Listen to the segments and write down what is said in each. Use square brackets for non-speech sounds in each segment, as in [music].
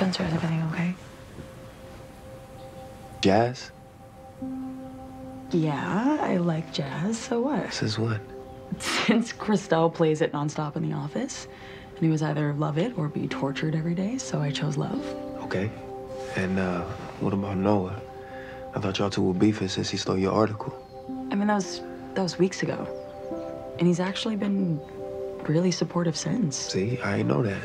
Spencer, is everything okay? Jazz? Yeah, I like jazz. So what? Since when? [laughs] Since Christelle plays it nonstop in the office, and he was either love it or be tortured every day, so I chose love. Okay. And uh, what about Noah? I thought y'all two were beefing since he stole your article. I mean, that was that was weeks ago, and he's actually been really supportive since. See, I ain't know that.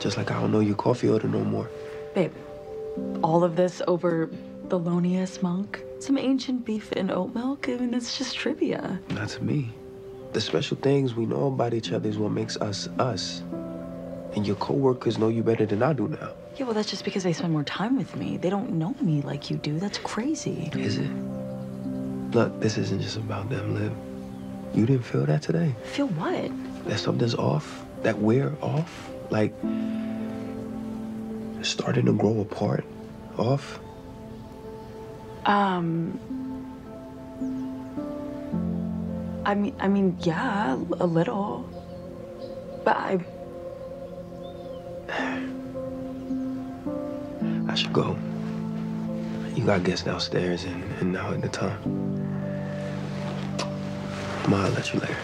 Just like I don't know your coffee order no more. Babe, all of this over Thelonious Monk, some ancient beef and oat milk. I mean, it's just trivia. Not to me. The special things we know about each other is what makes us us. And your coworkers know you better than I do now. Yeah, well, that's just because they spend more time with me. They don't know me like you do. That's crazy. Is it? Look, this isn't just about them, Liv. You didn't feel that today? Feel what? That something's off? That we're off? Like, starting to grow apart? Off? Um. I mean, I mean, yeah, a little. But I, [sighs] I should go. You got guests downstairs and, and now at the time. Ma, I'll let you later.